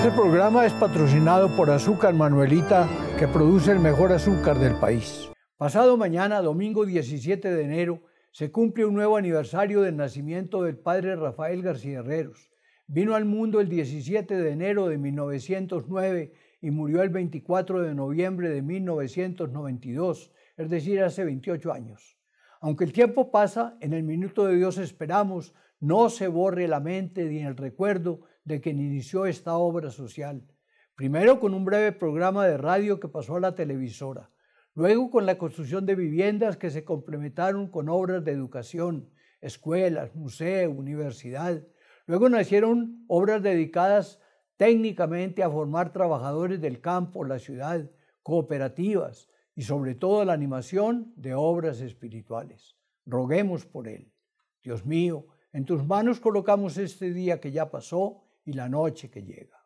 Este programa es patrocinado por Azúcar Manuelita, que produce el mejor azúcar del país. Pasado mañana, domingo 17 de enero, se cumple un nuevo aniversario del nacimiento del padre Rafael García Herreros. Vino al mundo el 17 de enero de 1909 y murió el 24 de noviembre de 1992, es decir, hace 28 años. Aunque el tiempo pasa, en el minuto de Dios esperamos, no se borre la mente ni el recuerdo de quien inició esta obra social. Primero con un breve programa de radio que pasó a la televisora Luego con la construcción de viviendas que se complementaron con obras de educación, escuelas, museo, universidad. Luego nacieron obras dedicadas técnicamente a formar trabajadores del campo, la ciudad, cooperativas y sobre todo la animación de obras espirituales. Roguemos por él. Dios mío, en tus manos colocamos este día que ya pasó y la noche que llega.